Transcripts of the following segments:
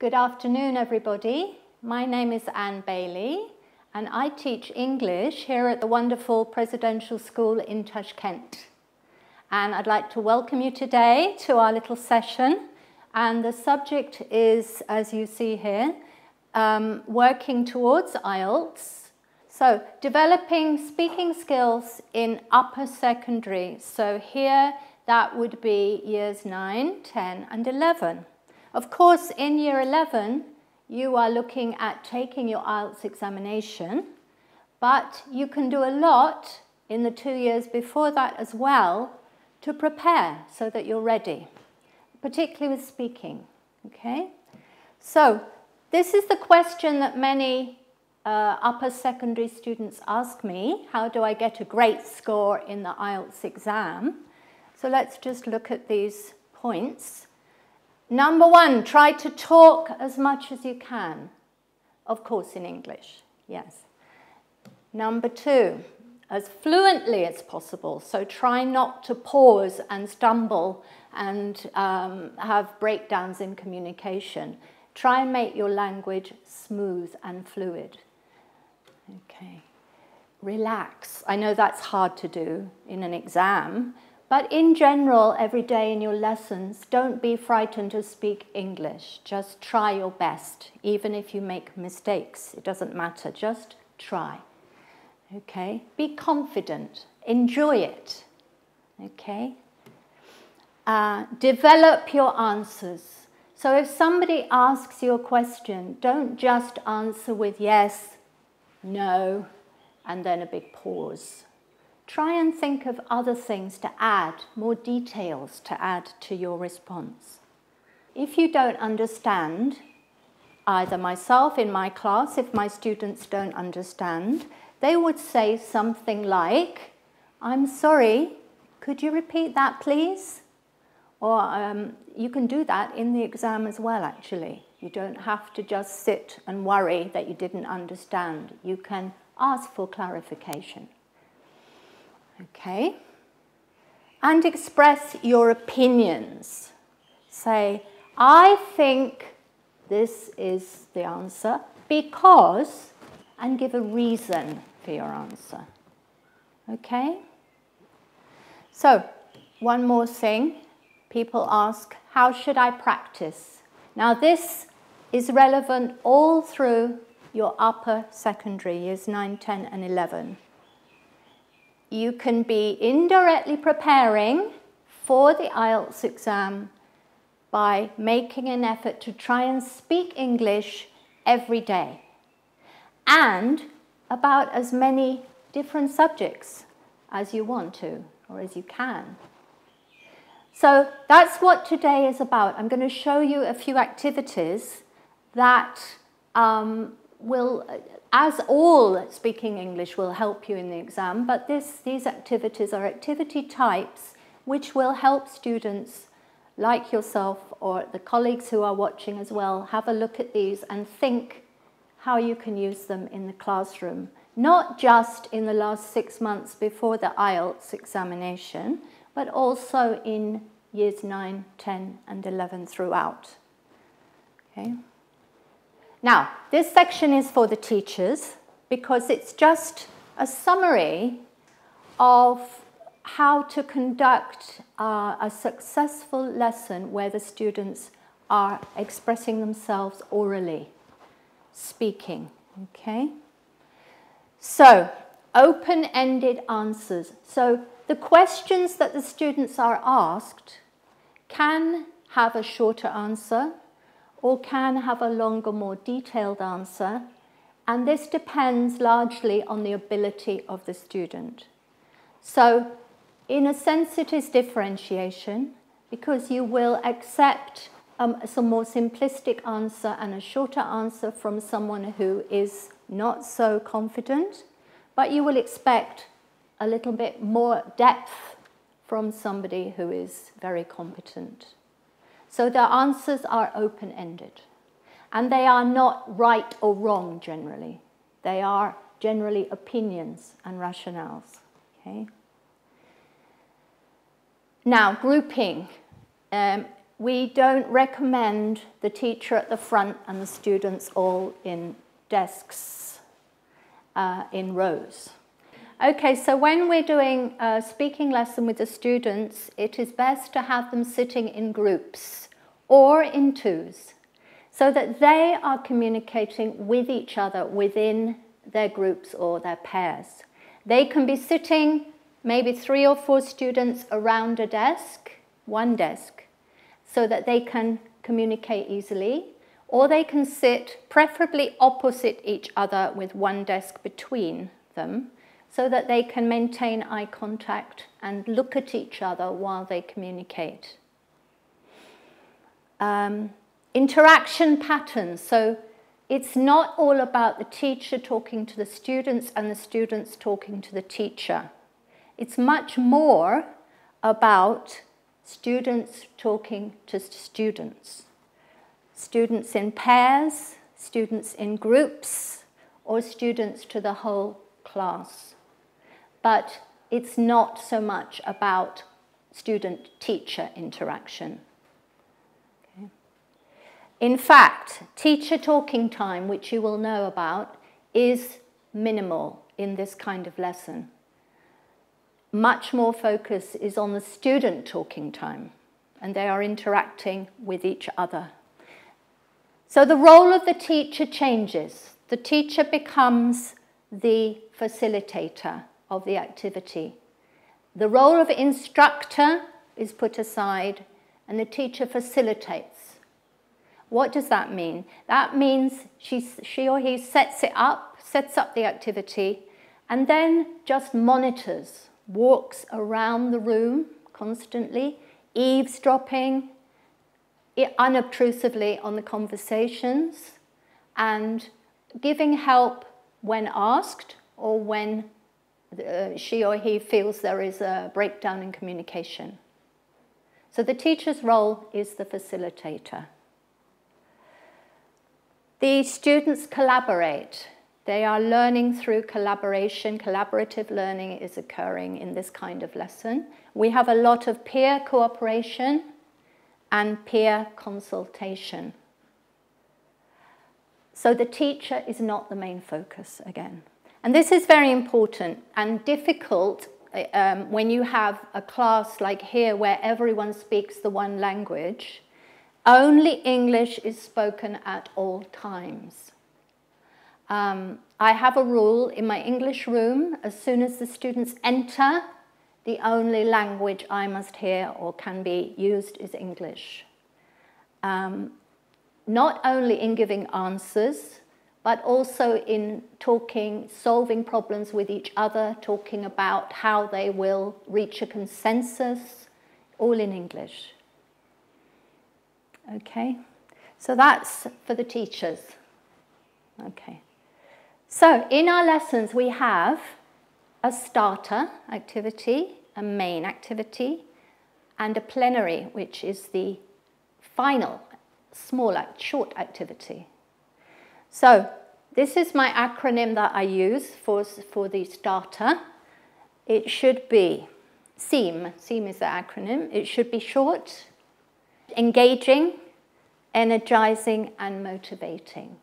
Good afternoon, everybody. My name is Anne Bailey, and I teach English here at the wonderful Presidential School in Tashkent. And I'd like to welcome you today to our little session. And the subject is, as you see here, um, working towards IELTS. So, developing speaking skills in upper secondary. So, here that would be years 9, 10, and 11. Of course, in year 11, you are looking at taking your IELTS examination, but you can do a lot in the two years before that as well to prepare so that you're ready, particularly with speaking. Okay? So, this is the question that many uh, upper secondary students ask me how do I get a great score in the IELTS exam? So let's just look at these points. Number one, try to talk as much as you can. Of course, in English, yes. Number two, as fluently as possible. So try not to pause and stumble and um, have breakdowns in communication. Try and make your language smooth and fluid. Okay. Relax. I know that's hard to do in an exam, but in general, every day in your lessons, don't be frightened to speak English. Just try your best, even if you make mistakes. It doesn't matter, just try. Okay? Be confident, enjoy it. Okay? Uh, develop your answers. So if somebody asks you a question, don't just answer with yes, no, and then a big pause. Try and think of other things to add, more details to add to your response. If you don't understand, either myself in my class, if my students don't understand, they would say something like, I'm sorry, could you repeat that please? Or um, you can do that in the exam as well, actually. You don't have to just sit and worry that you didn't understand. You can ask for clarification. Okay? And express your opinions. Say, I think this is the answer because, and give a reason for your answer. Okay? So, one more thing. People ask, how should I practice? Now, this is relevant all through your upper secondary, years 9, 10, and 11 you can be indirectly preparing for the IELTS exam by making an effort to try and speak English every day and about as many different subjects as you want to or as you can. So that's what today is about. I'm going to show you a few activities that um, will as all speaking English will help you in the exam, but this, these activities are activity types which will help students like yourself or the colleagues who are watching as well have a look at these and think how you can use them in the classroom. Not just in the last six months before the IELTS examination, but also in years 9, 10 and 11 throughout. Okay. Now, this section is for the teachers because it's just a summary of how to conduct uh, a successful lesson where the students are expressing themselves orally, speaking. Okay? So, open ended answers. So, the questions that the students are asked can have a shorter answer or can have a longer, more detailed answer, and this depends largely on the ability of the student. So, in a sense, it is differentiation because you will accept um, some more simplistic answer and a shorter answer from someone who is not so confident, but you will expect a little bit more depth from somebody who is very competent. So the answers are open ended. And they are not right or wrong generally, they are generally opinions and rationales. Okay? Now, grouping. Um, we don't recommend the teacher at the front and the students all in desks uh, in rows. Okay, so when we're doing a speaking lesson with the students, it is best to have them sitting in groups or in twos so that they are communicating with each other within their groups or their pairs. They can be sitting, maybe three or four students around a desk, one desk, so that they can communicate easily, or they can sit preferably opposite each other with one desk between them so that they can maintain eye contact and look at each other while they communicate. Um, Interaction patterns. So it's not all about the teacher talking to the students and the students talking to the teacher. It's much more about students talking to students. Students in pairs, students in groups, or students to the whole class. But it's not so much about student-teacher interaction. In fact, teacher talking time, which you will know about, is minimal in this kind of lesson. Much more focus is on the student talking time, and they are interacting with each other. So the role of the teacher changes. The teacher becomes the facilitator of the activity. The role of instructor is put aside, and the teacher facilitates what does that mean? That means she, she or he sets it up, sets up the activity, and then just monitors, walks around the room constantly, eavesdropping unobtrusively on the conversations, and giving help when asked or when uh, she or he feels there is a breakdown in communication. So the teacher's role is the facilitator. The students collaborate. They are learning through collaboration. Collaborative learning is occurring in this kind of lesson. We have a lot of peer cooperation and peer consultation. So the teacher is not the main focus again. And this is very important and difficult um, when you have a class like here where everyone speaks the one language only English is spoken at all times. Um, I have a rule in my English room, as soon as the students enter, the only language I must hear or can be used is English. Um, not only in giving answers, but also in talking, solving problems with each other, talking about how they will reach a consensus, all in English. Okay, so that's for the teachers. Okay, so in our lessons we have a starter activity, a main activity, and a plenary, which is the final small, short activity. So this is my acronym that I use for, for the starter. It should be SEAM, SEAM is the acronym. It should be short, engaging, energizing, and motivating.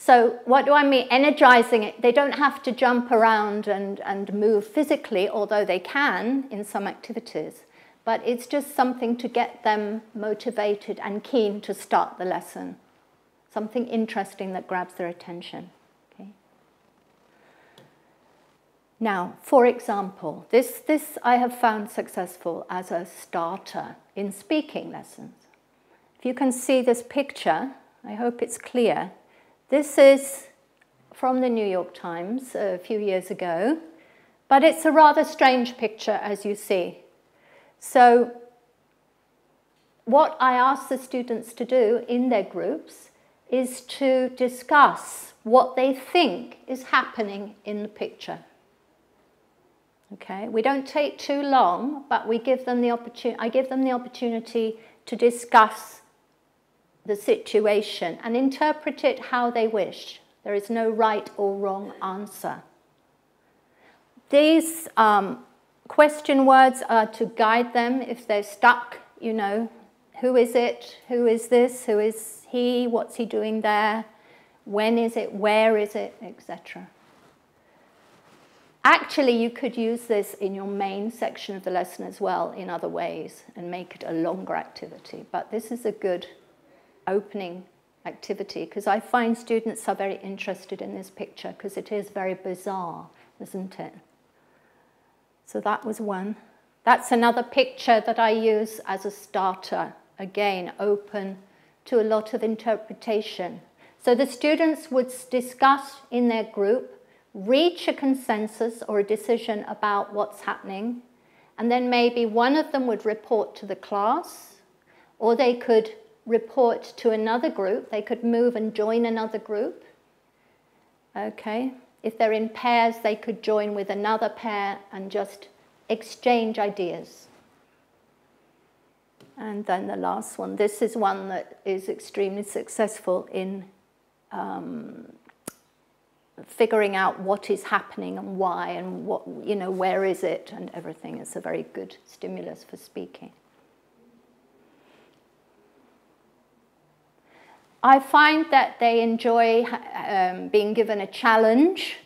So what do I mean? Energizing it, they don't have to jump around and, and move physically, although they can in some activities. But it's just something to get them motivated and keen to start the lesson. Something interesting that grabs their attention. Okay. Now, for example, this, this I have found successful as a starter in speaking lessons. If you can see this picture, I hope it's clear. This is from the New York Times a few years ago, but it's a rather strange picture as you see. So what I ask the students to do in their groups is to discuss what they think is happening in the picture. Okay, we don't take too long, but we give them the opportunity. I give them the opportunity to discuss the situation and interpret it how they wish. There is no right or wrong answer. These um, question words are to guide them if they're stuck, you know, Who is it? Who is this? Who is he? What's he doing there? When is it? Where is it? Etc. Actually, you could use this in your main section of the lesson as well in other ways and make it a longer activity. But this is a good opening activity because I find students are very interested in this picture because it is very bizarre, isn't it? So that was one. That's another picture that I use as a starter. Again, open to a lot of interpretation. So the students would discuss in their group, reach a consensus or a decision about what's happening, and then maybe one of them would report to the class, or they could report to another group. They could move and join another group. Okay. If they're in pairs, they could join with another pair and just exchange ideas. And then the last one. This is one that is extremely successful in um, figuring out what is happening and why and what, you know, where is it and everything. It's a very good stimulus for speaking. I find that they enjoy um, being given a challenge.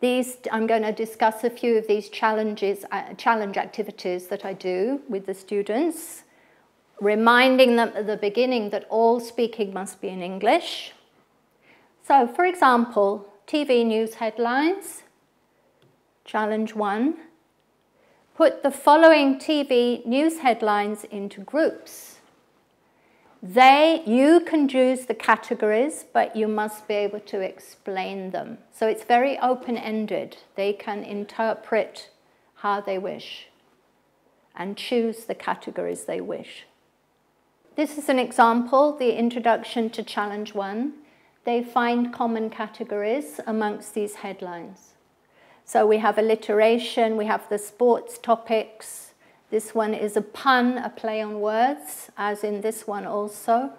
These, I'm going to discuss a few of these challenges, uh, challenge activities that I do with the students, reminding them at the beginning that all speaking must be in English. So, for example, TV news headlines. Challenge one. Put the following TV news headlines into groups. They, you can choose the categories, but you must be able to explain them. So it's very open-ended. They can interpret how they wish and choose the categories they wish. This is an example, the introduction to challenge one. They find common categories amongst these headlines. So we have alliteration, we have the sports topics, this one is a pun, a play on words, as in this one also.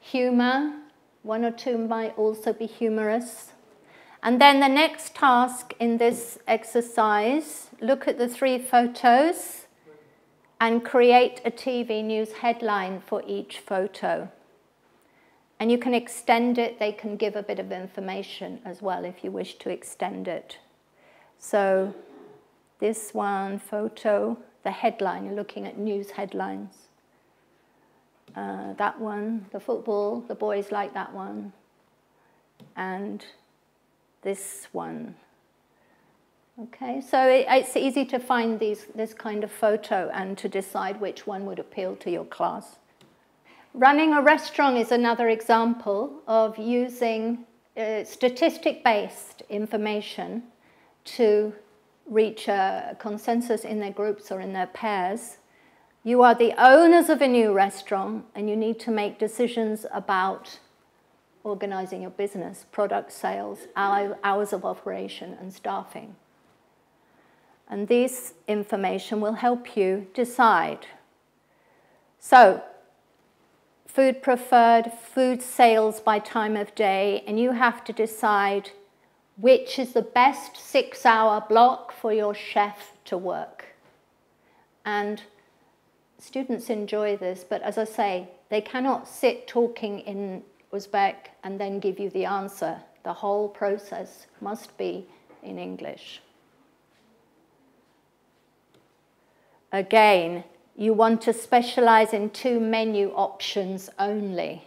Humor, one or two might also be humorous. And then the next task in this exercise, look at the three photos and create a TV news headline for each photo. And you can extend it, they can give a bit of information as well if you wish to extend it. So this one photo the headline, you're looking at news headlines. Uh, that one, the football, the boys like that one. And this one. Okay, so it, it's easy to find these, this kind of photo and to decide which one would appeal to your class. Running a restaurant is another example of using uh, statistic-based information to reach a consensus in their groups or in their pairs. You are the owners of a new restaurant and you need to make decisions about organizing your business, product sales, hours of operation, and staffing. And this information will help you decide. So, food preferred, food sales by time of day, and you have to decide which is the best six hour block for your chef to work. And students enjoy this, but as I say, they cannot sit talking in Uzbek and then give you the answer. The whole process must be in English. Again, you want to specialize in two menu options only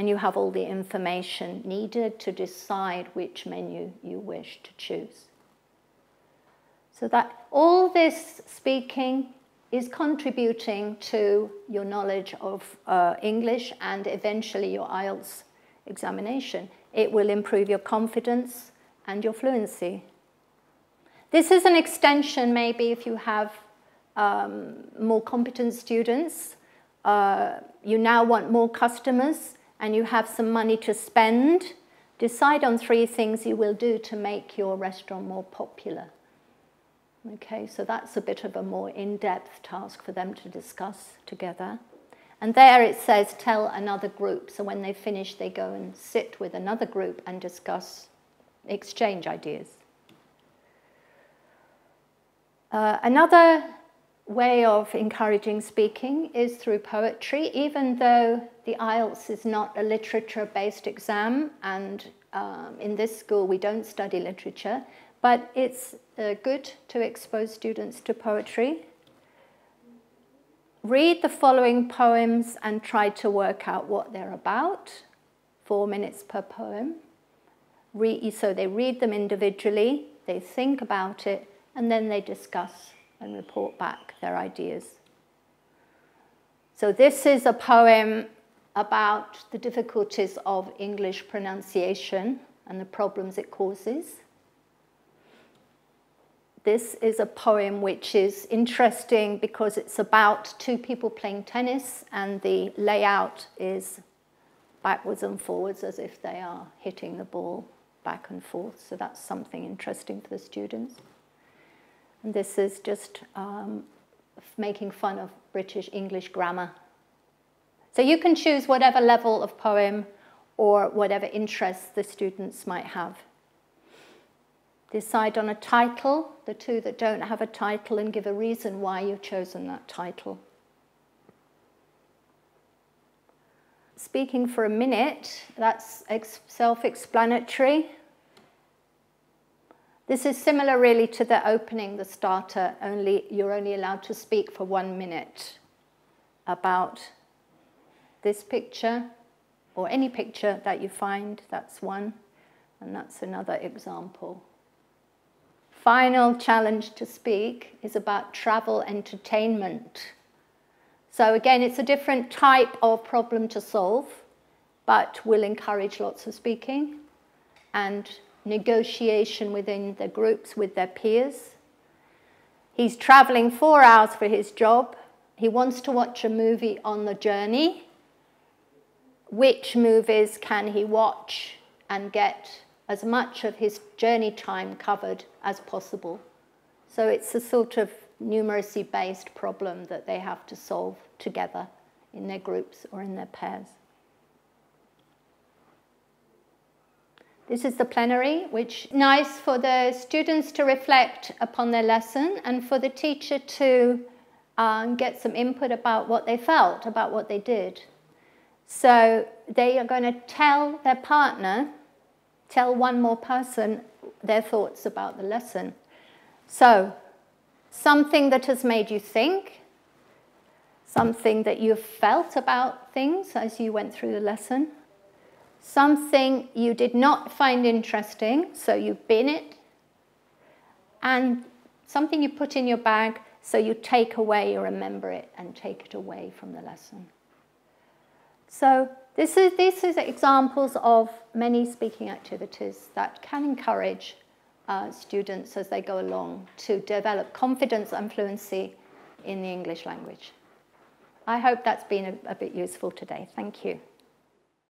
and you have all the information needed to decide which menu you wish to choose. So that all this speaking is contributing to your knowledge of uh, English and eventually your IELTS examination. It will improve your confidence and your fluency. This is an extension maybe if you have um, more competent students. Uh, you now want more customers and you have some money to spend, decide on three things you will do to make your restaurant more popular. Okay, so that's a bit of a more in-depth task for them to discuss together. And there it says tell another group. So when they finish, they go and sit with another group and discuss, exchange ideas. Uh, another way of encouraging speaking is through poetry, even though the IELTS is not a literature based exam, and um, in this school we don't study literature, but it's uh, good to expose students to poetry. Read the following poems and try to work out what they're about, four minutes per poem. Re so they read them individually, they think about it, and then they discuss and report back their ideas. So this is a poem about the difficulties of English pronunciation and the problems it causes. This is a poem which is interesting because it's about two people playing tennis and the layout is backwards and forwards as if they are hitting the ball back and forth. So that's something interesting for the students. And this is just um, making fun of British English grammar. So you can choose whatever level of poem or whatever interests the students might have. Decide on a title, the two that don't have a title, and give a reason why you've chosen that title. Speaking for a minute, that's self explanatory. This is similar really to the opening, the starter, only you're only allowed to speak for one minute about this picture or any picture that you find, that's one, and that's another example. Final challenge to speak is about travel entertainment. So again, it's a different type of problem to solve, but will encourage lots of speaking and negotiation within the groups with their peers. He's traveling four hours for his job. He wants to watch a movie on the journey. Which movies can he watch and get as much of his journey time covered as possible? So it's a sort of numeracy based problem that they have to solve together in their groups or in their pairs. This is the plenary, which nice for the students to reflect upon their lesson and for the teacher to um, get some input about what they felt, about what they did. So they are going to tell their partner, tell one more person their thoughts about the lesson. So, something that has made you think, something that you've felt about things as you went through the lesson, something you did not find interesting, so you bin it, and something you put in your bag, so you take away, you remember it, and take it away from the lesson. So this is, this is examples of many speaking activities that can encourage uh, students as they go along to develop confidence and fluency in the English language. I hope that's been a, a bit useful today. Thank you.